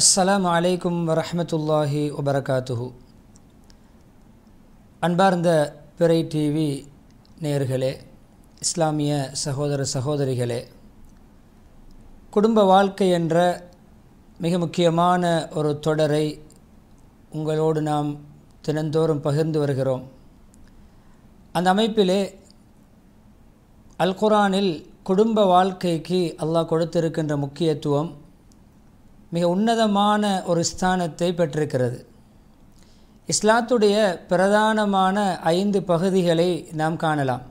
அஸ்ஸலாமு அலைக்கும் வரமத்துல்லாஹி வபரகாத்துஹு. அன்பார்ந்த பிறை டிவி நேர்களே இஸ்லாமிய சகோதர சகோதரிகளே குடும்ப வாழ்க்கை என்ற மிக முக்கியமான ஒரு தொடரை உங்களோடு நாம் தினந்தோறும் பகிர்ந்து வருகிறோம். அந்த அமைப்பிலே அல்குரானில் குடும்ப வாழ்க்கைக்கு அல்லாஹ் கொடுத்திருக்கின்ற முக்கியத்துவம் மிக உன்னதமான ஒரு ஸ்தானத்தை பெற்றிருக்கிறது. இஸ்லாத்துடைய பிரதானமான ஐந்து பகுதிகளை நாம் காணலாம்.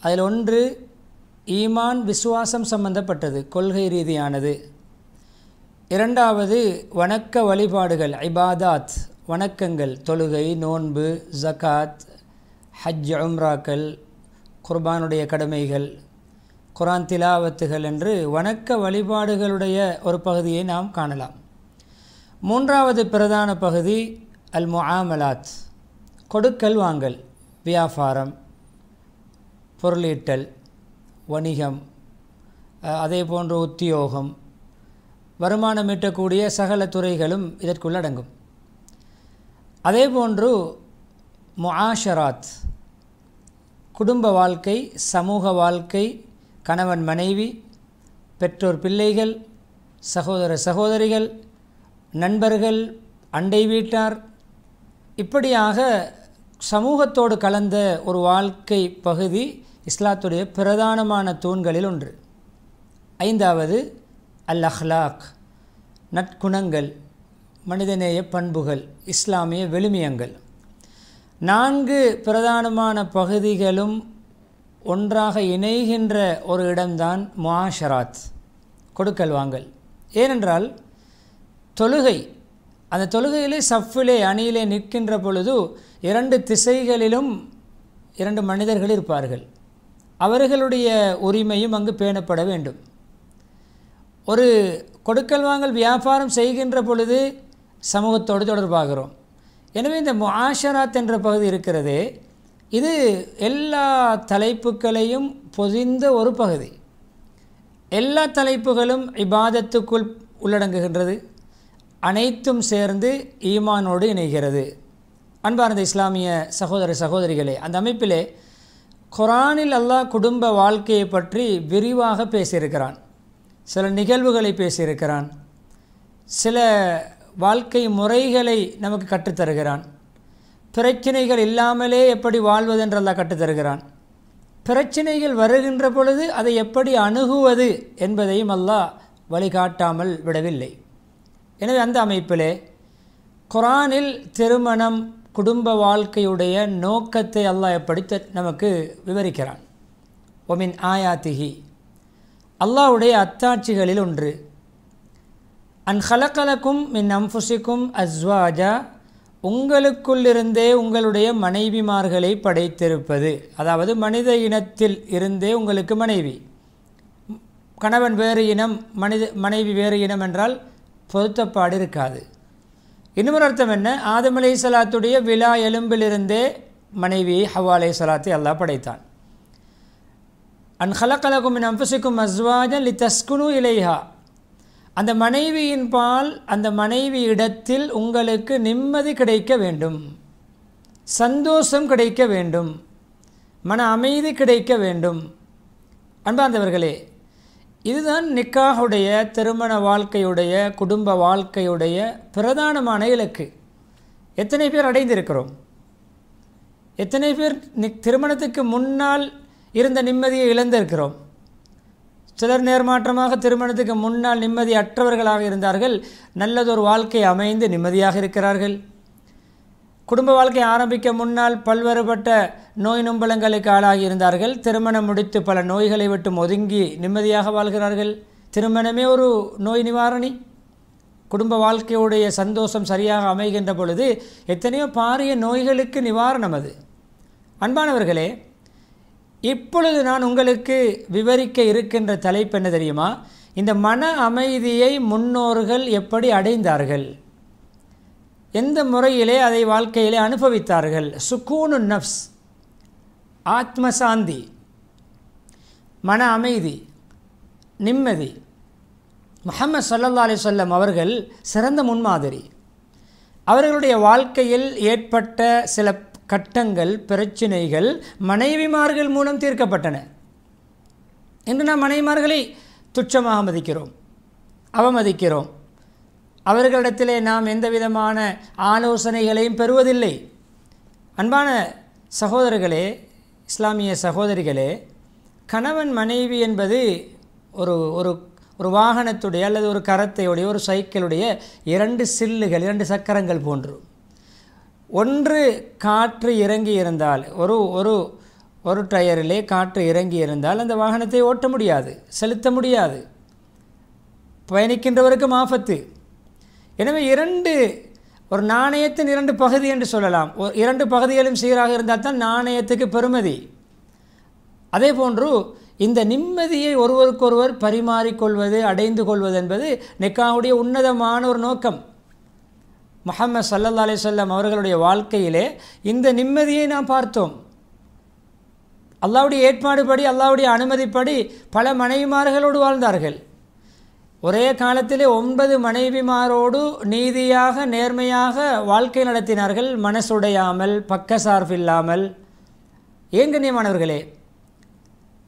அதில் ஒன்று ஈமான் விசுவாசம் சம்பந்தப்பட்டது கொள்கை ரீதியானது. இரண்டாவது வணக்க வழிபாடுகள் ஐபாதாத் வணக்கங்கள் தொழுகை நோன்பு ஜகாத் ஹஜ் உம்ராக்கள் குர்பானுடைய கடமைகள் குரான் திலாவத்துகள் என்று வணக்க வழிபாடுகளுடைய ஒரு பகுதியை நாம் காணலாம். மூன்றாவது பிரதான பகுதி அல் முஆமலாத் கொடுக்கல் வாங்கல் வியாபாரம் பொருளீட்டல் வணிகம் அதே போன்று உத்தியோகம் வருமானம் ஈட்டக்கூடிய சகல துறைகளும் இதற்குள் அடங்கும். அதே போன்று முஆஷராத் குடும்ப வாழ்க்கை சமூக வாழ்க்கை கணவன் மனைவி பெற்றோர் பிள்ளைகள் சகோதர சகோதரிகள் நண்பர்கள் அண்டை வீட்டார் இப்படியாக சமூகத்தோடு கலந்த ஒரு வாழ்க்கை பகுதி இஸ்லாத்துடைய பிரதானமான தூண்களில் ஒன்று. ஐந்தாவது அல் அஹ்லாக் நற்குணங்கள் மனிதநேய பண்புகள் இஸ்லாமிய விழுமியங்கள் நான்கு பிரதானமான பகுதிகளும் ஒன்றாக இணைகின்ற ஒரு இடம்தான் முஆஷராத் கொடுக்கல் வாங்கல். ஏனென்றால் தொழுகை அந்த தொழுகையிலே சஃப்பிலே அணியிலே நிற்கின்ற பொழுது இரண்டு திசைகளிலும் இரண்டு மனிதர்கள் இருப்பார்கள். அவர்களுடைய உரிமையும் அங்கு பேணப்பட வேண்டும். ஒரு கொடுக்கல் வாங்கல் வியாபாரம் செய்கின்ற பொழுது சமூகத்தோடு தொடர்பாகிறோம். எனவே இந்த முஆஷராத் என்ற பகுதி இருக்கிறதே இது எல்லா தலைப்புகளையும் பொதிந்த ஒரு பகுதி. எல்லா தலைப்புகளும் இபாதத்துக்குள் உள்ளடங்குகின்றது. அனைத்தும் சேர்ந்து ஈமானோடு இணைகிறது. அன்பார்ந்த இஸ்லாமிய சகோதர சகோதரிகளே அந்த அமைப்பிலே குரானில் அல்லாஹ் குடும்ப வாழ்க்கையை பற்றி விரிவாக பேசியிருக்கிறான். சில நிகழ்வுகளை பேசியிருக்கிறான். சில வாழ்க்கை முறைகளை நமக்கு கற்றுத்தருகிறான். பிரச்சனைகள் இல்லாமலே எப்படி வாழ்வதென்றெல்லாம் கற்றுத்தருகிறான் பிரச்சனைகள் வருகின்ற பொழுது அதை எப்படி அணுகுவது என்பதையும் அல்லாஹ் வழிகாட்டாமல் விடவில்லை. எனவே அந்த அமைப்பிலே குரானில் திருமணம் குடும்ப வாழ்க்கையுடைய நோக்கத்தை அல்லாஹ் எப்படி நமக்கு விவரிக்கிறான். ஒமின் ஆயாத்திகி அல்லாஹுடைய அத்தாட்சிகளில் ஒன்று அன் ஹலக்கலக்கும் மின் அம்புசிக்கும் அஸ்வாஜா உங்களுக்குள்ளிருந்தே உங்களுடைய மனைவிமார்களை படைத்திருப்பது. அதாவது மனித இனத்தில் இருந்தே உங்களுக்கு மனைவி. கணவன் வேறு இனம் மனித மனைவி வேறு இனம் என்றால் பொருத்தப்பாடு இருக்காது. இன்னொரு அர்த்தம் என்ன? ஆதம் அலை சலாத்துடைய விழா எலும்பிலிருந்தே மனைவியை ஹவா அலை சலாத்தை அல்லாஹ் படைத்தான். அன் ஹலக்கலக்கும் அஸ்வாஜன் லி தஸ்குனு இலைஹா. அந்த மனைவியின் பால் அந்த மனைவி இடத்தில் உங்களுக்கு நிம்மதி கிடைக்க வேண்டும். சந்தோஷம் கிடைக்க வேண்டும். மன அமைதி கிடைக்க வேண்டும். அன்பார்ந்தவர்களே இதுதான் நிக்காஹுடைய திருமண வாழ்க்கையுடைய குடும்ப வாழ்க்கையுடைய பிரதானமான இலக்கு. எத்தனை பேர் அடைந்திருக்கிறோம்? எத்தனை பேர் நிக் திருமணத்துக்கு முன்னால் இருந்த நிம்மதியை இழந்திருக்கிறோம்? சிலர் நேர்மாற்றமாக திருமணத்துக்கு முன்னால் நிம்மதி அற்றவர்களாக இருந்தார்கள். நல்லதொரு வாழ்க்கை அமைந்து நிம்மதியாக இருக்கிறார்கள். குடும்ப வாழ்க்கை ஆரம்பிக்க முன்னால் பல்வேறுபட்ட நோய் நும்பலங்களுக்கு ஆளாகி இருந்தார்கள். திருமணம் முடித்து பல நோய்களை விட்டு ஒதுங்கி நிம்மதியாக வாழ்கிறார்கள். திருமணமே ஒரு நோய் நிவாரணி. குடும்ப வாழ்க்கையுடைய சந்தோஷம் சரியாக அமைகின்ற பொழுது எத்தனையோ பாரிய நோய்களுக்கு நிவாரணம் அது. அன்பானவர்களே இப்பொழுது நான் உங்களுக்கு விவரிக்க இருக்கின்ற தலைப்பு என்ன தெரியுமா? இந்த மன அமைதியை முன்னோர்கள் எப்படி அடைந்தார்கள்? எந்த முறையிலே அதை வாழ்க்கையிலே அனுபவித்தார்கள்? சுக்கூனு நப்ஸ் ஆத்ம சாந்தி மன அமைதி நிம்மதி. முகமது சல்லா அலி சொல்லம் அவர்கள் சிறந்த முன்மாதிரி. அவர்களுடைய வாழ்க்கையில் ஏற்பட்ட சில கட்டங்கள் பிரச்சினைகள் மனைவிமார்கள் மூலம் தீர்க்கப்பட்டன. என்று நாம் மனைவிமார்களை துச்சமாக மதிக்கிறோம் அவமதிக்கிறோம். அவர்களிடத்திலே நாம் எந்த விதமான ஆலோசனைகளையும் பெறுவதில்லை. அன்பான சகோதரர்களே இஸ்லாமிய சகோதரிகளே கணவன் மனைவி என்பது ஒரு ஒரு ஒரு வாகனத்துடைய அல்லது ஒரு கரத்தையுடைய ஒரு சைக்கிளுடைய இரண்டு சில்லுகள் இரண்டு சக்கரங்கள் போன்று. ஒன்று காற்று இறங்கி இருந்தால் ஒரு ஒரு ஒரு டயரிலே காற்று இறங்கி இருந்தால் அந்த வாகனத்தை ஓட்ட முடியாது செலுத்த முடியாது. பயணிக்கின்றவருக்கும் ஆபத்து. எனவே இரண்டு ஒரு நாணயத்தின் இரண்டு பகுதி என்று சொல்லலாம். ஒரு இரண்டு பகுதிகளும் சீராக இருந்தால் தான் நாணயத்துக்கு பெருமதி அதே போன்று இந்த நிம்மதியை ஒருவருக்கொருவர் பரிமாறிக்கொள்வது அடைந்து கொள்வது என்பது நிக்காவுடைய உன்னதமான ஒரு நோக்கம். முஹம்மது சல்லல்லா அலிசல்லாம் அவர்களுடைய வாழ்க்கையிலே இந்த நிம்மதியை நாம் பார்த்தோம். அல்லாவுடைய ஏற்பாடுபடி அல்லாவுடைய அனுமதிப்படி பல மனைவிமார்களோடு வாழ்ந்தார்கள். ஒரே காலத்திலே ஒன்பது மனைவிமாரோடு நீதியாக நேர்மையாக வாழ்க்கை நடத்தினார்கள். மனசுடையாமல் பக்கசார்பில்லாமல் ஏன் ஏங்கண்ணியமானவர்களே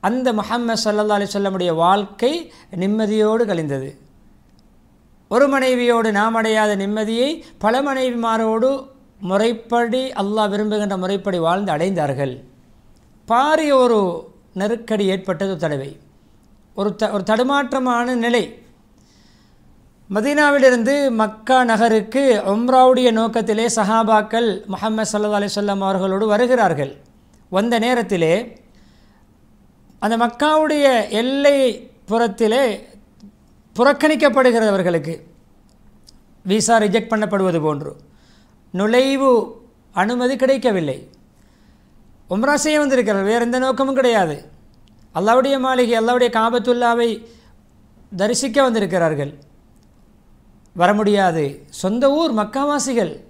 அந்த முஹம்மது சல்லா அலி சொல்லமுடைய வாழ்க்கை நிம்மதியோடு கழிந்தது. ஒரு மனைவியோடு நாம் அடையாத நிம்மதியை பல மனைவிமாரோடு முறைப்படி அல்லாஹ் விரும்புகின்ற முறைப்படி வாழ்ந்து அடைந்தார்கள். பாரிய ஒரு நெருக்கடி ஏற்பட்டது தடவை. ஒரு த ஒரு தடுமாற்றமான நிலை. மதீனாவிலிருந்து மக்கா நகருக்கு ஒம்ராவுடைய நோக்கத்திலே சஹாபாக்கள் முகமது சல்லா அலிசல்லாம் அவர்களோடு வருகிறார்கள். வந்த நேரத்திலே அந்த மக்காவுடைய எல்லை புறத்திலே புறக்கணிக்கப்படுகிறவர்களுக்கு விசா ரிஜெக்ட் பண்ணப்படுவது போன்று நுழைவு அனுமதி கிடைக்கவில்லை. உம்ரா செய்ய வந்திருக்கிறார் வேறு எந்த நோக்கமும் கிடையாது. அல்லாவுடைய மாளிகை அல்லாவுடைய காபத்துல்லாவை தரிசிக்க வந்திருக்கிறார்கள். வர முடியாது. சொந்த ஊர் மக்காவாசிகள்.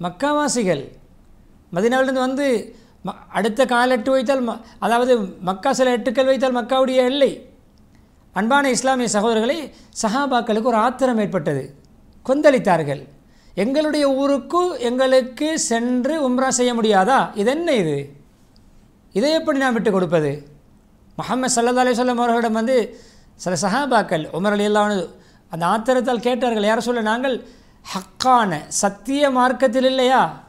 மக்காவாசிகள். மதினாவிலிருந்து வந்து ம அடுத்த கால் எட்டு வைத்தால் ம அதாவது மக்கா சில எட்டுக்கள் வைத்தால் மக்காவுடைய எல்லை. அன்பான இஸ்லாமிய சகோதரர்களை சஹாபாக்களுக்கு ஒரு ஆத்திரம் ஏற்பட்டது. கொந்தளித்தார்கள். எங்களுடைய ஊருக்கு எங்களுக்கு சென்று உம்ரா செய்ய முடியாதா? இது என்ன இது? இதை எப்படி நான் விட்டு கொடுப்பது? முகமது சல்லா அலிஸ்லாம் அவர்களிடம் வந்து சில சஹாபாக்கள் உமர் அலி அல்லான்னு அந்த ஆத்திரத்தால் கேட்டார்கள் யார் சொல்ல நாங்கள் ஹக்கான சத்திய மார்க்கத்தில் இல்லையா?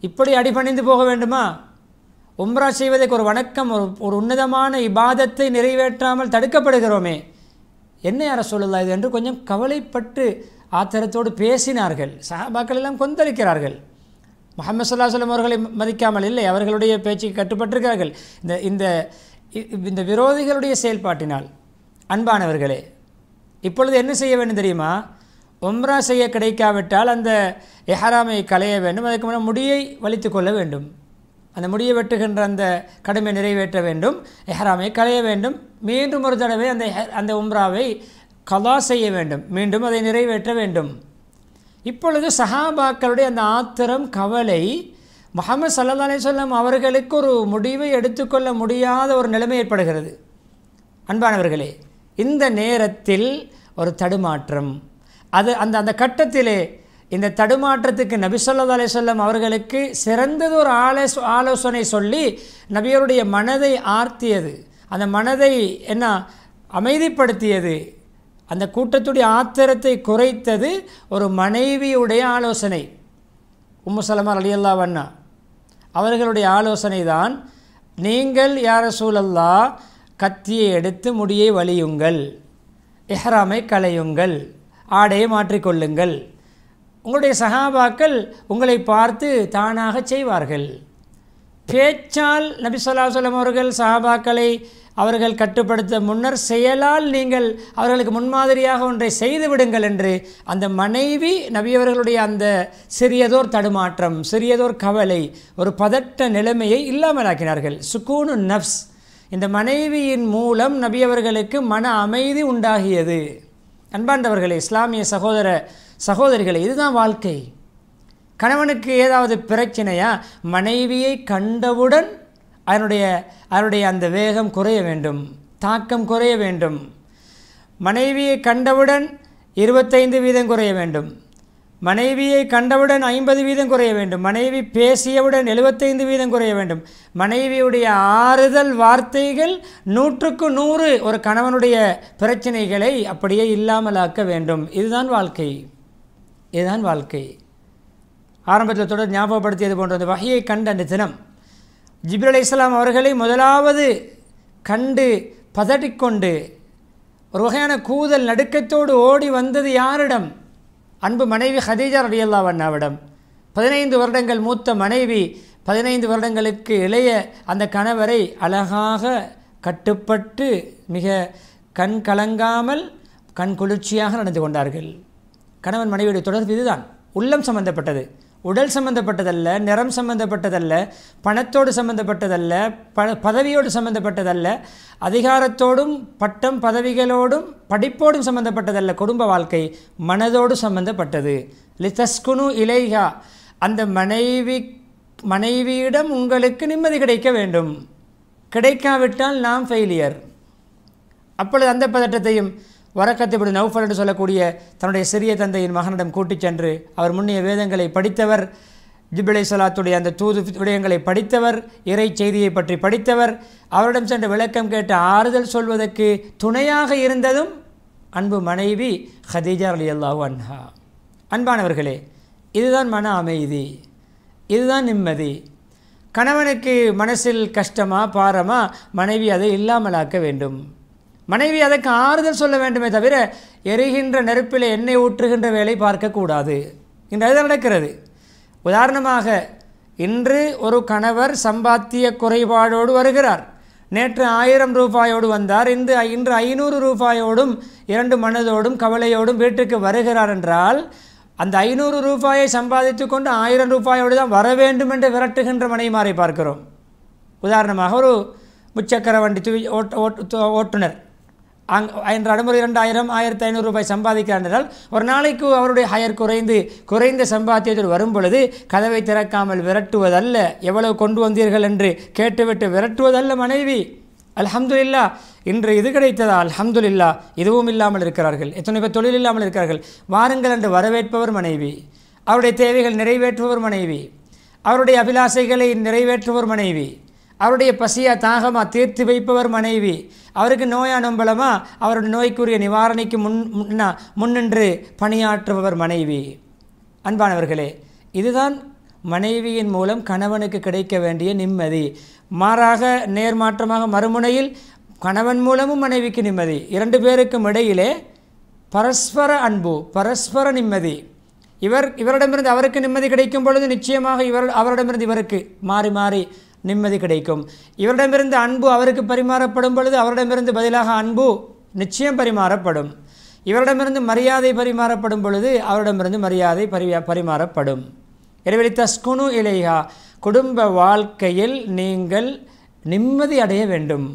இப்படி அடிபணிந்து போக வேண்டுமா? உம்ரா செய்வதற்கு ஒரு வணக்கம் ஒரு ஒரு உன்னதமான இபாதத்தை நிறைவேற்றாமல் தடுக்கப்படுகிறோமே. என்ன யார சொல்லலாம் இது என்று கொஞ்சம் கவலைப்பட்டு ஆத்திரத்தோடு பேசினார்கள். சஹாபாக்கள் எல்லாம் கொந்தளிக்கிறார்கள். முகமது சல்லா சொல்லம் அவர்களை மதிக்காமல் இல்லை அவர்களுடைய பேச்சுக்கு கட்டுப்பட்டிருக்கிறார்கள். இந்த இந்த இந்த விரோதிகளுடைய செயல்பாட்டினால். அன்பானவர்களே இப்பொழுது என்ன செய்ய வேண்டும் தெரியுமா? உம்ரா செய்ய கிடைக்காவிட்டால் அந்த எஹராமை களைய வேண்டும் அதுக்கு முன்னாடி முடியை வலித்து கொள்ள வேண்டும். அந்த முடியை வெட்டுகின்ற அந்த கடமை நிறைவேற்ற வேண்டும் எஹ்ராமை களைய வேண்டும். மீண்டும் ஒரு தடவை அந்த அந்த உம்ராவை கலா செய்ய வேண்டும். மீண்டும் அதை நிறைவேற்ற வேண்டும். இப்பொழுது சஹாபாக்களுடைய அந்த ஆத்திரம் கவலை முகமது சல்லா அலிசல்லாம் அவர்களுக்கு ஒரு முடிவை எடுத்துக்கொள்ள முடியாத ஒரு நிலைமை ஏற்படுகிறது. அன்பானவர்களே இந்த நேரத்தில் ஒரு தடுமாற்றம். அது அந்த அந்த கட்டத்திலே இந்த தடுமாற்றத்துக்கு நபி சொல்லா அலிசல்லம் அவர்களுக்கு சிறந்தது ஒரு ஆலோசனை சொல்லி நபியருடைய மனதை ஆர்த்தியது. அந்த மனதை என்ன அமைதிப்படுத்தியது. அந்த கூட்டத்துடைய ஆத்திரத்தை குறைத்தது ஒரு மனைவியுடைய ஆலோசனை. உம்மு சலமார் அலியல்லா வண்ணா அவர்களுடைய ஆலோசனை தான் நீங்கள் யார சூழல்லா கத்தியை எடுத்து முடியை வலியுங்கள் எஹ்ராமை களையுங்கள் ஆடையை மாற்றிக்கொள்ளுங்கள் உங்களுடைய சகாபாக்கள் உங்களை பார்த்து தானாக செய்வார்கள். பேச்சால் நபி சொல்லா சொல்லம் அவர்கள் சஹாபாக்களை அவர்கள் கட்டுப்படுத்த முன்னர் செயலால் நீங்கள் அவர்களுக்கு முன்மாதிரியாக ஒன்றை செய்து விடுங்கள் என்று அந்த மனைவி நபியவர்களுடைய அந்த சிறியதோர் தடுமாற்றம் சிறியதோர் கவலை ஒரு பதட்ட நிலைமையை இல்லாமலாக்கினார்கள். சுக்கூனு நப்ஸ் இந்த மனைவியின் மூலம் நபியவர்களுக்கு மன அமைதி உண்டாகியது. அன்பாண்டவர்களே இஸ்லாமிய சகோதர சகோதரிகளை இதுதான் வாழ்க்கை. கணவனுக்கு ஏதாவது பிரச்சனையா மனைவியை கண்டவுடன் அதனுடைய அதனுடைய அந்த வேகம் குறைய வேண்டும் தாக்கம் குறைய வேண்டும். மனைவியை கண்டவுடன் இருபத்தைந்து வீதம் குறைய வேண்டும். மனைவியை கண்டவுடன் ஐம்பது வீதம் குறைய வேண்டும். மனைவி பேசியவுடன் எழுபத்தைந்து வீதம் குறைய வேண்டும். மனைவியுடைய ஆறுதல் வார்த்தைகள் நூற்றுக்கு நூறு ஒரு கணவனுடைய பிரச்சனைகளை அப்படியே இல்லாமலாக்க வேண்டும். இதுதான் வாழ்க்கை. இதுதான் வாழ்க்கை. ஆரம்பத்தில் தொடர் ஞாபகப்படுத்தியது போன்ற அந்த வகையை கண்ட அந்த தினம் ஜிப்ரல் அலி இஸ்லாம் அவர்களை முதலாவது கண்டு பதட்டிக்கொண்டு ஒரு வகையான கூதல் நடுக்கத்தோடு ஓடி வந்தது யாரிடம்? அன்பு மனைவி ஹதீஜா ரலியல்லா அண்ணாவிடம் பதினைந்து வருடங்கள் மூத்த மனைவி பதினைந்து வருடங்களுக்கு இளைய அந்த கணவரை அழகாக கட்டுப்பட்டு மிக கண் கலங்காமல் கண் குளிர்ச்சியாக நடந்து கொண்டார்கள். கணவன் மனைவியுடைய தொடர்பு இதுதான். உள்ளம் சம்பந்தப்பட்டது. உடல் சம்பந்தப்பட்டதல்ல நிறம் சம்பந்தப்பட்டதல்ல பணத்தோடு சம்பந்தப்பட்டதல்ல ப பதவியோடு சம்பந்தப்பட்டதல்ல அதிகாரத்தோடும் பட்டம் பதவிகளோடும் படிப்போடும் சம்பந்தப்பட்டதல்ல குடும்ப வாழ்க்கை மனதோடு சம்பந்தப்பட்டது. லிதஸ்குனு இலைகா அந்த மனைவி மனைவியிடம் உங்களுக்கு நிம்மதி கிடைக்க வேண்டும். கிடைக்காவிட்டால் நாம் ஃபெயிலியர் அப்பொழுது அந்த பதட்டத்தையும் வரக்கத்திபடி நௌஃபல் என்று சொல்லக்கூடிய தன்னுடைய சிறிய தந்தையின் மகனிடம் கூட்டிச் சென்று அவர் முன்னிய வேதங்களை படித்தவர். ஜிபிலை சலாத்துடைய அந்த தூது விடயங்களை படித்தவர் இறை செய்தியை பற்றி படித்தவர். அவரிடம் சென்று விளக்கம் கேட்டு ஆறுதல் சொல்வதற்கு துணையாக இருந்ததும் அன்பு மனைவி ஹதீஜா அலி அல்லாஹூ அன்ஹா. அன்பானவர்களே இதுதான் மன அமைதி இதுதான் நிம்மதி. கணவனுக்கு மனசில் கஷ்டமா பாரமா மனைவி அதை இல்லாமலாக்க வேண்டும். மனைவி அதற்கு ஆறுதல் சொல்ல வேண்டுமே தவிர எரிகின்ற நெருப்பில் எண்ணெய் ஊற்றுகின்ற வேலை பார்க்கக்கூடாது. இன்று அதுதான் நடக்கிறது. உதாரணமாக இன்று ஒரு கணவர் சம்பாத்திய குறைபாடோடு வருகிறார். நேற்று ஆயிரம் ரூபாயோடு வந்தார். இன்று இன்று ஐநூறு ரூபாயோடும் இரண்டு மனதோடும் கவலையோடும் வீட்டுக்கு வருகிறார் என்றால் அந்த ஐநூறு ரூபாயை சம்பாதித்து கொண்டு ஆயிரம் ரூபாயோடு தான் வர வேண்டும் என்று விரட்டுகின்ற மனைமாரை பார்க்கிறோம். உதாரணமாக ஒரு முச்சக்கர வண்டி துவி ஓட்டு ஓட்டு ஓட்டுநர். அங் என்ற ஒரு இரண்டாயிரம் ஆயிரத்தி ஐநூறு ரூபாய் சம்பாதிக்கிறார். என்றால் ஒரு நாளைக்கு அவருடைய ஹயர் குறைந்து குறைந்த சம்பாத்தியத்தில் வரும் பொழுது கதவை திறக்காமல் விரட்டுவதல்ல. எவ்வளவு கொண்டு வந்தீர்கள் என்று கேட்டுவிட்டு விரட்டுவதல்ல மனைவி. அல்ஹம்துலில்லா இன்று இது கிடைத்ததா? அல்ஹம்துலில்லா இதுவும் இல்லாமல் இருக்கிறார்கள். எத்தனை பேர் தொழில் இல்லாமல் இருக்கிறார்கள். வாருங்கள் என்று வரவேற்பவர் மனைவி. அவருடைய தேவைகள் நிறைவேற்றுவர் மனைவி. அவருடைய அபிலாசைகளை நிறைவேற்றுவர் மனைவி. அவருடைய பசியா தாகமாக தீர்த்து வைப்பவர் மனைவி. அவருக்கு நோயா நொம்பலமா அவருடைய நோய்க்குரிய நிவாரணிக்கு முன் முன்னா முன்னின்று பணியாற்றுபவர் மனைவி. அன்பானவர்களே இதுதான் மனைவியின் மூலம் கணவனுக்கு கிடைக்க வேண்டிய நிம்மதி. மாறாக நேர்மாற்றமாக மறுமுனையில் கணவன் மூலமும் மனைவிக்கு நிம்மதி. இரண்டு பேருக்கும் இடையிலே பரஸ்பர அன்பு பரஸ்பர நிம்மதி. இவர் இவரிடமிருந்து அவருக்கு நிம்மதி கிடைக்கும் பொழுது நிச்சயமாக இவர் அவரிடமிருந்து இவருக்கு மாறி மாறி நிம்மதி கிடைக்கும். இவரிடமிருந்து அன்பு அவருக்கு பரிமாறப்படும் பொழுது அவரிடமிருந்து பதிலாக அன்பு நிச்சயம் பரிமாறப்படும். இவரிடமிருந்து மரியாதை பரிமாறப்படும் பொழுது அவரிடமிருந்து மரியாதை பரி பரிமாறப்படும். எனவே தஸ்குனு இலையா குடும்ப வாழ்க்கையில் நீங்கள் நிம்மதி அடைய வேண்டும்.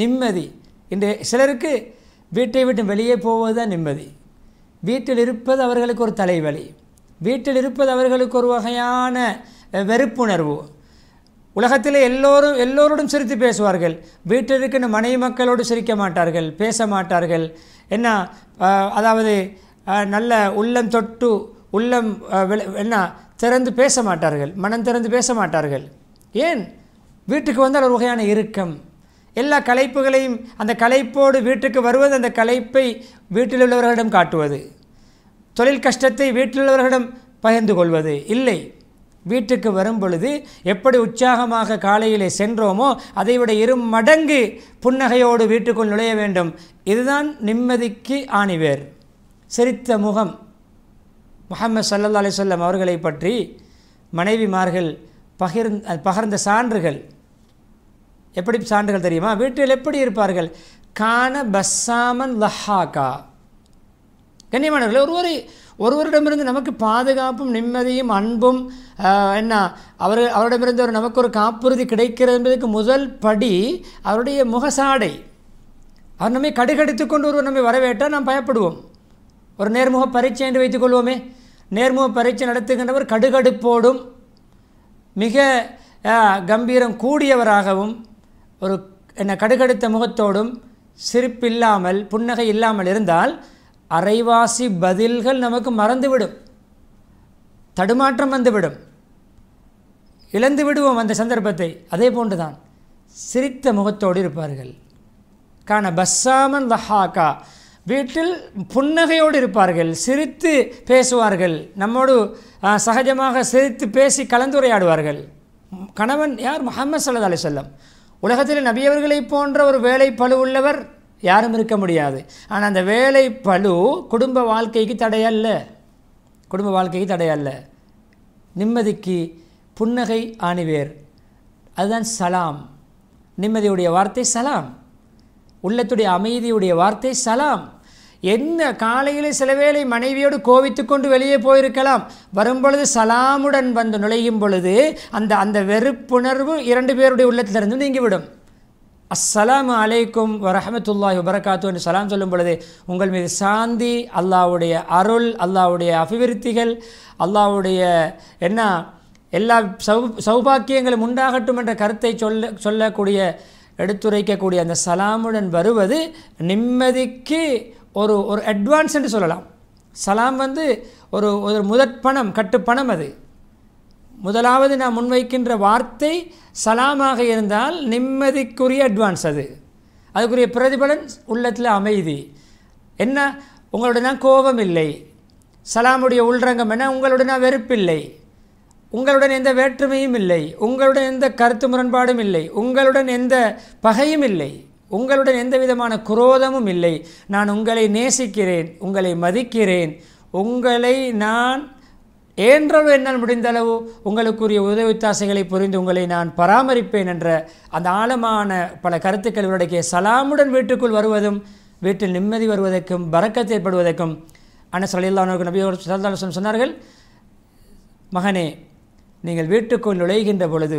நிம்மதி. இன்று சிலருக்கு வீட்டை விட்டு வெளியே போவது தான் நிம்மதி. வீட்டில் இருப்பது அவர்களுக்கு ஒரு தலைவலி. வீட்டில் இருப்பது அவர்களுக்கு ஒரு வகையான வெறுப்புணர்வு. உலகத்தில் எல்லோரும் எல்லோரோடும் சிரித்து பேசுவார்கள். வீட்டில் இருக்கின்ற மனைவி மக்களோடு சிரிக்க மாட்டார்கள் பேச மாட்டார்கள். என்ன அதாவது நல்ல உள்ளம் தொட்டு உள்ளம் என்ன திறந்து பேச மாட்டார்கள் மனம் திறந்து பேச மாட்டார்கள். ஏன்? வீட்டுக்கு வந்தால் ஒரு வகையான இறுக்கம். எல்லா கலைப்புகளையும் அந்த கலைப்போடு வீட்டுக்கு வருவது அந்த கலைப்பை வீட்டில் உள்ளவர்களிடம் காட்டுவது. தொழில் கஷ்டத்தை வீட்டில் உள்ளவர்களிடம் பகிர்ந்து கொள்வது. இல்லை. வீட்டுக்கு வரும் பொழுது எப்படி உற்சாகமாக காலையிலே சென்றோமோ அதைவிட இரு மடங்கு புன்னகையோடு வீட்டுக்குள் நுழைய வேண்டும். இதுதான் நிம்மதிக்கு ஆணிவேர். சிரித்த முகம். முகமது சல்லா அலிசல்லம் அவர்களை பற்றி மனைவிமார்கள் பகிர் பகிர்ந்த சான்றுகள். எப்படி சான்றுகள் தெரியுமா? வீட்டில் எப்படி இருப்பார்கள்? கான பஸ்ஸாமன் லஹாக்கா கண்ணியமானவர்கள் ஒருவரை ஒருவரிடமிருந்து நமக்கு பாதுகாப்பும் நிம்மதியும் அன்பும் என்ன? அவர் அவரிடமிருந்து ஒரு நமக்கு ஒரு காப்புறுதி கிடைக்கிறது என்பதற்கு முதல் படி அவருடைய முகசாடை. அவர் நம்மை கடுகடித்து கொண்டு ஒருவர் நம்மை வரவேற்றால் நாம் பயப்படுவோம். ஒரு நேர்முக பரீட்சை என்று வைத்துக்கொள்வோமே நேர்முக பரீட்சை நடத்துகின்றவர் கடுகடுப்போடும் மிக கம்பீரம் கூடியவராகவும் ஒரு என்ன கடுகடுத்த முகத்தோடும் சிரிப்பு இல்லாமல் புன்னகை இல்லாமல் இருந்தால் அரைவாசி பதில்கள் நமக்கு மறந்துவிடும். தடுமாற்றம் வந்துவிடும். இழந்து விடுவோம் அந்த சந்தர்ப்பத்தை. அதே போன்றுதான். சிரித்த முகத்தோடு இருப்பார்கள். காண பஸ்ஸாமன் லஹாக்கா வீட்டில் புன்னகையோடு இருப்பார்கள். சிரித்து பேசுவார்கள். நம்மோடு சகஜமாக சிரித்து பேசி கலந்துரையாடுவார்கள். கணவன் யார்? முகமது சல்லா அலி சொல்லம் உலகத்தில் நபியவர்களைப் போன்ற ஒரு வேலை பளு உள்ளவர் யாரும் இருக்க முடியாது. ஆனால் அந்த வேலை பளு குடும்ப வாழ்க்கைக்கு தடையல்ல. குடும்ப வாழ்க்கைக்கு தடையல்ல. நிம்மதிக்கு புன்னகை ஆணிவேர். அதுதான் சலாம். நிம்மதியுடைய வார்த்தை சலாம். உள்ளத்துடைய அமைதியுடைய வார்த்தை சலாம். என்ன காலையில் சில வேளை மனைவியோடு கோவித்து கொண்டு வெளியே போயிருக்கலாம். வரும்பொழுது சலாமுடன் வந்து நுழையும் பொழுது அந்த அந்த வெறுப்புணர்வு இரண்டு பேருடைய உள்ளத்திலிருந்து நீங்கிவிடும். அஸ்ஸலாமு அலைக்கும் வரஹமத்துல்லாஹி வபரகாத்து என்று சலாம் சொல்லும் பொழுது உங்கள் மீது சாந்தி அல்லாஹ்வுடைய அருள் அல்லாவுடைய அபிவிருத்திகள் அல்லாவுடைய என்ன எல்லா சௌ சௌபாக்கியங்களும் உண்டாகட்டும் என்ற கருத்தை சொல்ல சொல்லக்கூடிய எடுத்துரைக்கக்கூடிய அந்த சலாமுடன் வருவது நிம்மதிக்கு ஒரு ஒரு அட்வான்ஸ் என்று சொல்லலாம். சலாம் வந்து ஒரு ஒரு முதற்பணம் கட்டுப்பணம் அது. முதலாவது நான் முன்வைக்கின்ற வார்த்தை சலாமாக இருந்தால் நிம்மதிக்குரிய அட்வான்ஸ் அது. அதுக்குரிய பிரதிபலன் உள்ளத்தில் அமைதி. என்ன? உங்களுடைய கோபம் இல்லை சலாமுடைய உள்ரங்கம் என்ன? உங்களுடைய வெறுப்பில்லை. உங்களுடன் எந்த வேற்றுமையும் இல்லை. உங்களுடன் எந்த கருத்து முரண்பாடும் இல்லை. உங்களுடன் எந்த பகையும் இல்லை. உங்களுடன் எந்த விதமான குரோதமும் இல்லை. நான் உங்களை நேசிக்கிறேன். உங்களை மதிக்கிறேன். உங்களை நான் ஏன்றளவு என்னால் முடிந்த அளவு உங்களுக்குரிய உதவித்தாசைகளை புரிந்து உங்களை நான் பராமரிப்பேன் என்ற அந்த ஆழமான பல கருத்துக்கள் உள்ளடக்கிய சலாமுடன் வீட்டுக்குள் வருவதும் வீட்டில் நிம்மதி வருவதற்கும் பறக்கத்து ஏற்படுவதற்கும் அண்ணன் அலில்லானவர்கள் நபியோர் சல்லாஹம் சொன்னார்கள் மகனே நீங்கள் வீட்டுக்குள் நுழைகின்ற பொழுது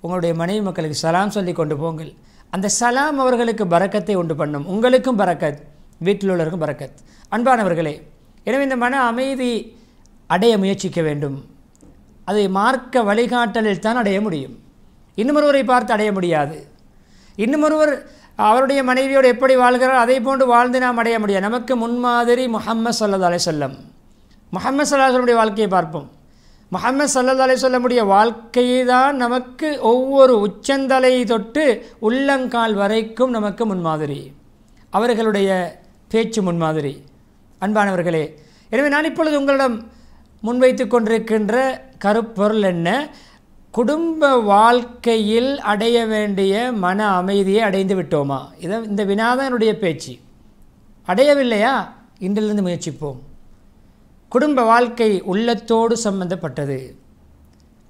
உங்களுடைய மனைவி மக்களுக்கு சலாம் சொல்லி கொண்டு போங்கள். அந்த சலாம் அவர்களுக்கு பறக்கத்தை உண்டு பண்ணும். உங்களுக்கும் பறக்கத் வீட்டில் உள்ளவருக்கும் பறக்கத். அன்பானவர்களே எனவே இந்த மன அமைதி அடைய முயற்சிக்க வேண்டும். அதை மார்க்க வழிகாட்டலில் தான் அடைய முடியும். இன்னுமொருவரை பார்த்து அடைய முடியாது. இன்னுமொருவர் அவருடைய மனைவியோடு எப்படி வாழ்கிறார் அதை போன்று வாழ்ந்து நாம் அடைய முடியாது. நமக்கு முன்மாதிரி முகம்மது சல்லா அலை சொல்லம் முஹம்மது சல்லாஹனுடைய வாழ்க்கையை பார்ப்போம். முகமது சல்லா அலை சொல்லமுடைய வாழ்க்கையை தான் நமக்கு ஒவ்வொரு உச்சந்தலை தொட்டு உள்ளங்கால் வரைக்கும் நமக்கு முன்மாதிரி. அவர்களுடைய பேச்சு முன்மாதிரி. அன்பானவர்களே எனவே நான் இப்பொழுது உங்களிடம் முன்வைத்து கொண்டிருக்கின்ற கருப்பொருள் என்ன? குடும்ப வாழ்க்கையில் அடைய வேண்டிய மன அமைதியை அடைந்து விட்டோமா? இதை இந்த வினாதனுடைய பேச்சு. அடையவில்லையா? இன்றிலிருந்து முயற்சிப்போம். குடும்ப வாழ்க்கை உள்ளத்தோடு சம்பந்தப்பட்டது.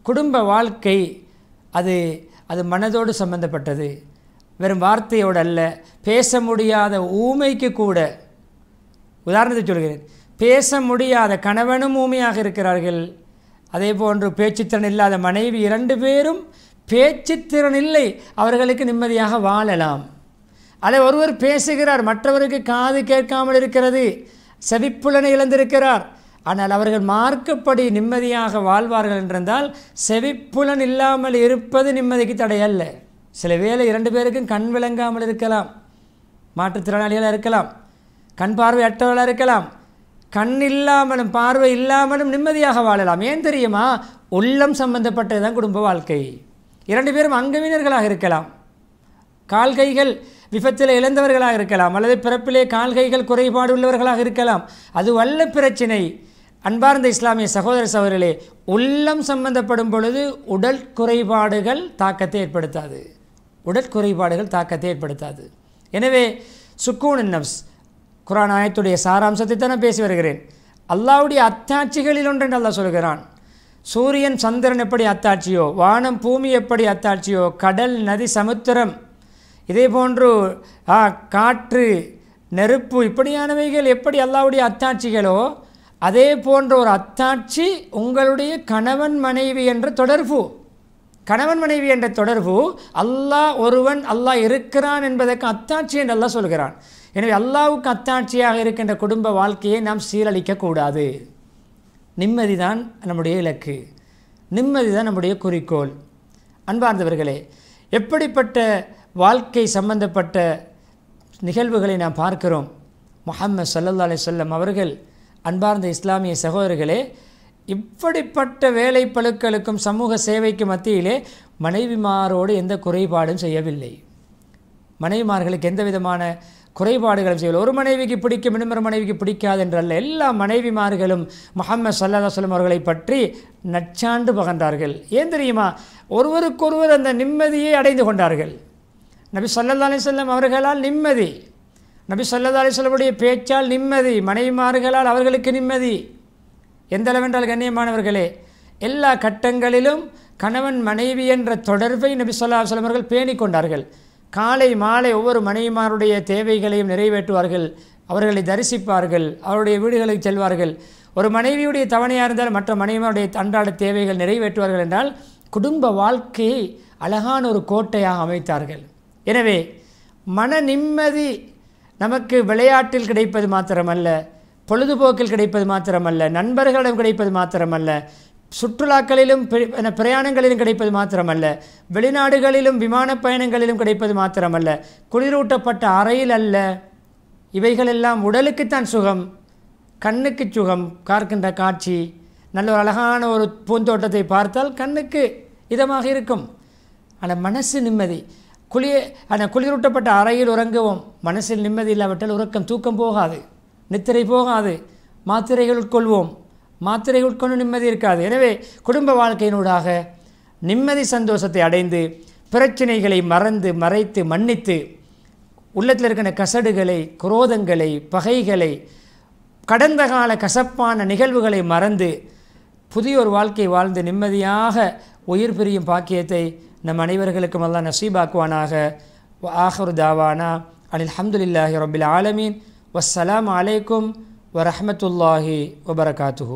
குடும்ப வாழ்க்கை அது அது மனதோடு சம்பந்தப்பட்டது. வெறும் வார்த்தையோடு அல்ல பேச முடியாத ஊமைக்கு கூட. உதாரணத்தை சொல்கிறேன். பேச முடியாத கணவனும் ஊமையாக இருக்கிறார்கள். அதே போன்று பேச்சுத்திறன் இல்லாத மனைவி இரண்டு பேரும் பேச்சுத்திறன் இல்லை அவர்களுக்கு நிம்மதியாக வாழலாம். அதை ஒருவர் பேசுகிறார் மற்றவருக்கு காது கேட்காமல் இருக்கிறது செவிப்புலனை இழந்திருக்கிறார். ஆனால் அவர்கள் மார்க்கப்படி நிம்மதியாக வாழ்வார்கள் என்றால் செவிப்புலன் இல்லாமல் இருப்பது நிம்மதிக்கு தடையல்ல. சில வேளை இரண்டு பேருக்கும் கண் விளங்காமல் இருக்கலாம் மாற்றுத்திறனாளிகளாக இருக்கலாம் கண் பார்வை அற்றவர்களாக இருக்கலாம் கண் இல்லாமலும் பார்வை இல்லாமலும் நிம்மதியாக வாழலாம். ஏன் தெரியுமா? உள்ளம் சம்பந்தப்பட்டது தான் குடும்ப வாழ்க்கை. இரண்டு பேரும் அங்கவினர்களாக இருக்கலாம். கால் கைகள் விபத்தில் இழந்தவர்களாக இருக்கலாம். அல்லது பிறப்பிலே கால் கைகள் குறைபாடு உள்ளவர்களாக இருக்கலாம். அது வல்ல பிரச்சினை. அன்பார்ந்த இஸ்லாமிய சகோதர சகோதரிகளே உள்ளம் சம்பந்தப்படும் பொழுது உடல் குறைபாடுகள் தாக்கத்தை ஏற்படுத்தாது. உடல் குறைபாடுகள் தாக்கத்தை ஏற்படுத்தாது. எனவே சுக்கூன் நப்ஸ் குரான் ஆயத்துடைய சாராம்சத்தை தான் பேசி வருகிறேன். அல்லாவுடைய அத்தாட்சிகளில் ஒன்று அல்லாஹ் சொல்கிறான் சூரியன் சந்திரன் எப்படி அத்தாட்சியோ வானம் பூமி எப்படி அத்தாட்சியோ கடல் நதி சமுத்திரம் இதே போன்று ஆ, காற்று நெருப்பு இப்படியானவைகள் எப்படி அல்லாவுடைய அத்தாட்சிகளோ அதே போன்ற ஒரு அத்தாட்சி உங்களுடைய கணவன் மனைவி என்ற தொடர்பு. கணவன் மனைவி என்ற தொடர்பு அல்லாஹ் ஒருவன் அல்லாஹ் இருக்கிறான் என்பதற்கு அத்தாட்சி என்று அல்லாஹ் சொல்கிறான் எனவே அல்லாவுக்கு அத்தாட்சியாக இருக்கின்ற குடும்ப வாழ்க்கையை நாம் சீரழிக்கக்கூடாது. நிம்மதி தான் நம்முடைய இலக்கு. நிம்மதி தான் நம்முடைய குறிக்கோள். அன்பார்ந்தவர்களே எப்படிப்பட்ட வாழ்க்கை சம்பந்தப்பட்ட நிகழ்வுகளை நாம் பார்க்கிறோம்? முஹம்மது சல்லல்லா அலி சொல்லம் அவர்கள் அன்பார்ந்த இஸ்லாமிய சகோதரர்களே இப்படிப்பட்ட வேலை பழுக்களுக்கும் சமூக சேவைக்கு மத்தியிலே மனைவிமாரோடு எந்த குறைபாடும் செய்யவில்லை. மனைவிமார்களுக்கு எந்த விதமான குறைபாடுகளும் செய்வது ஒரு மனைவிக்கு பிடிக்கும் இன்னொரு மனைவிக்கு பிடிக்காது என்றல்ல. எல்லா மனைவிமார்களும் முகமது சல்லா சொல்லம் அவர்களை பற்றி நச்சாண்டு பகன்றார்கள் ஏன் தெரியுமா? ஒருவருக்கொருவர் அந்த நிம்மதியை அடைந்து கொண்டார்கள். நபி சல்லா அலிசல்லம் அவர்களால் நிம்மதி. நபி சல்லா அலிசல்லமுடைய பேச்சால் நிம்மதி. மனைவிமார்களால் அவர்களுக்கு நிம்மதி. எந்த அளவென்றால் கண்ணியமானவர்களே? எல்லா கட்டங்களிலும் கணவன் மனைவி என்ற தொடர்பை நபி சொல்லா அலுவலம் அவர்கள் பேணிக்கொண்டார்கள் காலை மாலை ஒவ்வொரு மனைவிமாருடைய தேவைகளையும் நிறைவேற்றுவார்கள். அவர்களை தரிசிப்பார்கள். அவருடைய வீடுகளுக்கு செல்வார்கள். ஒரு மனைவியுடைய தவணையாக இருந்தால் மற்ற மனைவியாருடைய அன்றாட தேவைகள் நிறைவேற்றுவார்கள் என்றால் குடும்ப வாழ்க்கையை அழகான ஒரு கோட்டையாக அமைத்தார்கள். எனவே மன நிம்மதி நமக்கு விளையாட்டில் கிடைப்பது மாத்திரமல்ல பொழுதுபோக்கில் கிடைப்பது மாத்திரமல்ல நண்பர்களிடம் கிடைப்பது மாத்திரமல்ல சுற்றுலாக்களிலும் பிரயாணங்களிலும் கிடைப்பது மாத்திரமல்ல. வெளிநாடுகளிலும் விமான பயணங்களிலும் கிடைப்பது மாத்திரமல்ல. குளிரூட்டப்பட்ட அறையில் அல்ல. இவைகளெல்லாம் உடலுக்குத்தான் சுகம் கண்ணுக்கு சுகம் பார்க்கின்ற காட்சி. நல்ல ஒரு அழகான ஒரு பூந்தோட்டத்தை பார்த்தால் கண்ணுக்கு இதமாக இருக்கும். ஆனால் மனசு நிம்மதி. குளிய ஆனால் குளிரூட்டப்பட்ட அறையில் உறங்குவோம். மனசில் நிம்மதி இல்லாவிட்டால் உறக்கம் தூக்கம் போகாது. நித்திரை போகாது. மாத்திரைகள் உட்கொள்வோம். மாத்திரை உட்கொண்டு நிம்மதி இருக்காது. எனவே குடும்ப வாழ்க்கையினூடாக நிம்மதி சந்தோஷத்தை அடைந்து பிரச்சனைகளை மறந்து மறைத்து மன்னித்து உள்ளத்தில் இருக்கிற கசடுகளை குரோதங்களை பகைகளை கடந்த கால கசப்பான நிகழ்வுகளை மறந்து புதிய ஒரு வாழ்க்கை வாழ்ந்து நிம்மதியாக உயிர் பிரியும் பாக்கியத்தை நம் அனைவர்களுக்கும் எல்லாம் நசீபாக்குவானாக. ஆஹர் தாவானா. அனில் அஹமதுல்லாஹி ரபில் ஆலமீன். வஸ்ஸலாம் அலைக்கும் ورحمة الله وبركاته.